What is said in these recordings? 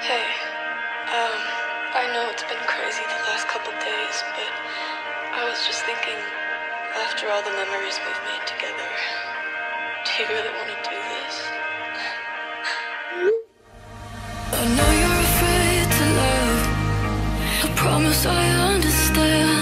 Hey, um, I know it's been crazy the last couple days, but I was just thinking, after all the memories we've made together, do you really want to do this? I know you're afraid to love. I promise I understand.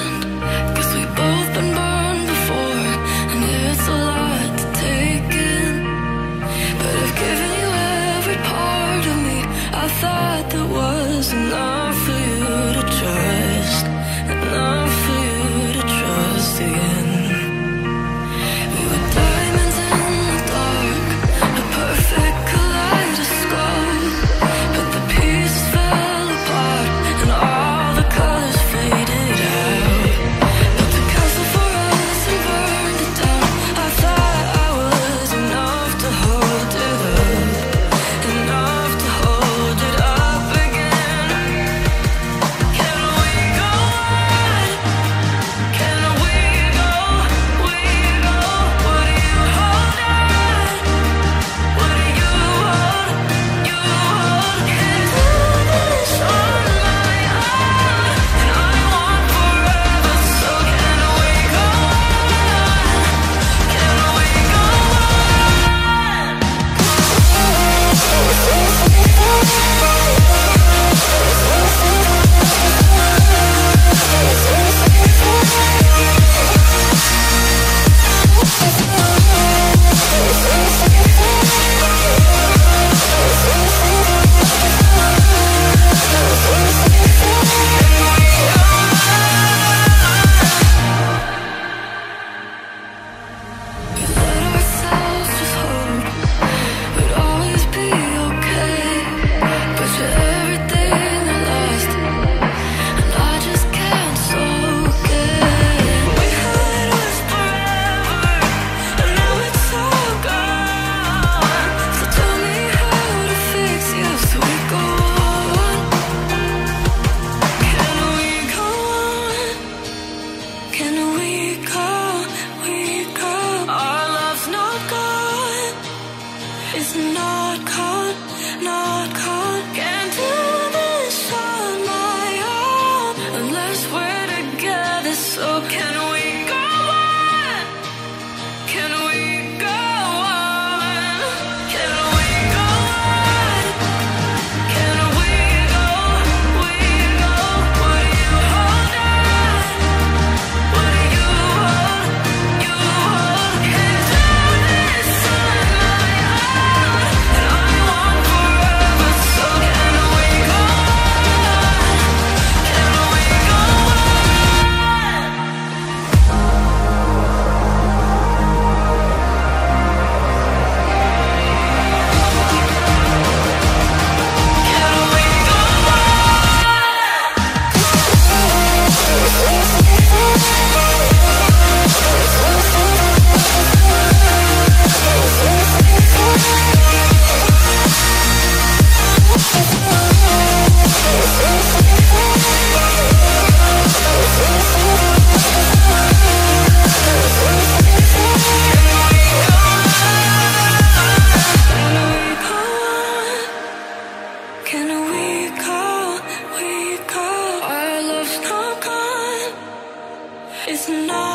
It's not